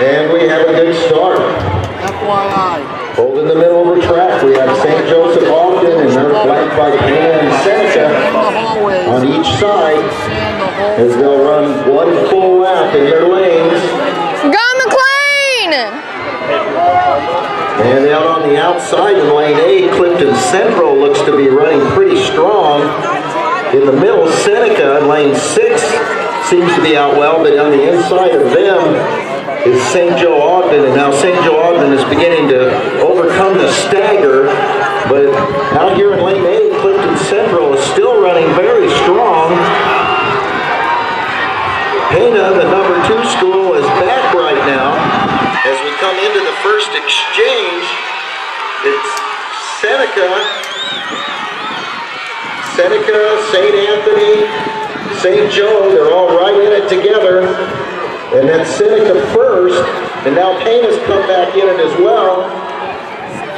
And we have a good start. FYI. Holding the middle of the track, we have St. Joseph Ogden and they're flanked by Pana and Seneca on each side as they'll run one full lap in their lanes. Go McLean! And out on the outside in lane eight, Clifton Central looks to be running pretty strong. In the middle, Seneca in lane six seems to be out well, but on the inside of them is St. Joe Ogden, and now St. Joe Ogden is beginning to overcome the stagger, but out here in lane eight, Clifton Central is still running very strong. Pana, the number two school, is back right now. As we come into the first exchange, it's Seneca, Seneca, St. Anthony, St. Joe, they're all right in it together. And then Seneca first, and now Pana has come back in it as well.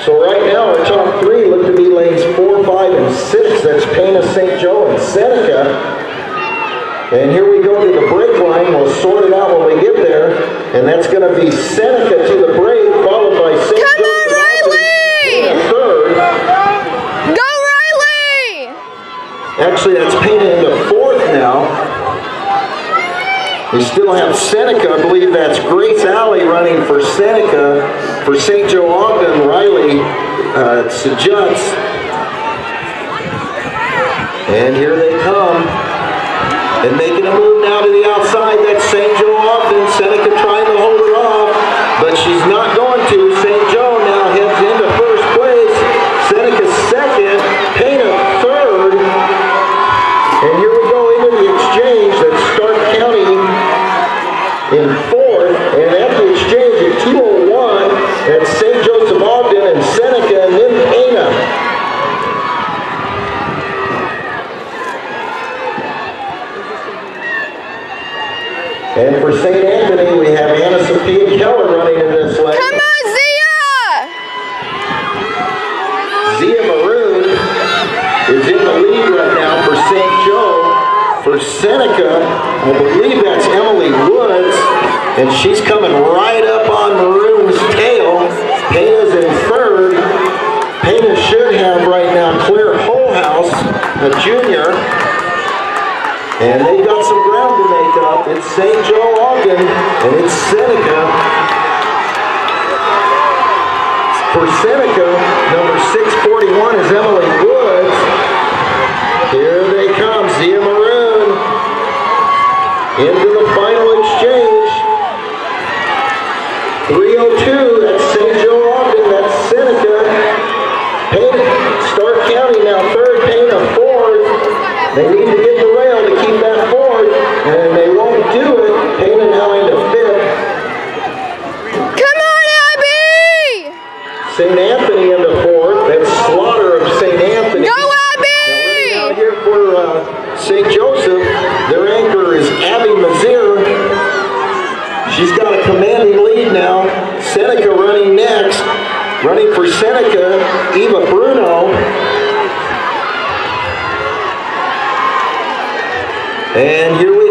So right now our top three look to be lanes four, five, and six. That's Pana, St. Joe, and Seneca. And here we go to the break line. We'll sort it out when we get there. And that's going to be Seneca to the break, followed by St. Come Joe. on, Riley! Third. Go Riley! Actually, that's Pana into fourth now. We still have Seneca, I believe that's Grace Alley running for Seneca. For St. Joe Ogden, Riley uh, Sajuts. And here they come. And making a move now to the outside, that's St. Joe Ogden. Seneca trying to hold her off, but she's not going to. St. Joe now heads into first place. Seneca second, Pana third. And here we go into the exchange. That's Stark County in fourth. And at the exchange at 201, that's St. Joseph Ogden and Seneca and then Pana. And for St. Anthony, we have Anna Sophia Keller running in this lane. Come on, Zia! Zia Maroon is in the lead right now for St. Joe. For Seneca, I believe that's Emily Woods, and she's coming right up on Maroon's tail. Pana's in third. Pana should have right now Claire Holhouse, a junior. And they've got some ground to make up. It's St. Joe Ogden, and it's Seneca. For Seneca, number 641 is Emily Woods. Here they come, Zia Maroon. Into the final exchange. 302, that's St. Joe Ogden, that's Seneca. Pana, Stark County now third, Pana a fourth. They need to get the rail to keep that fourth, and they won't do it. Pana now into fifth. Come on, Abby! St. Anthony in the fourth. That's Slaughter of St. Anthony. Go Now running out here for uh, St. Joseph, their anchor is Abby Mazier. She's got a commanding lead now. Seneca running next. Running for Seneca, Eva Bruno. And here we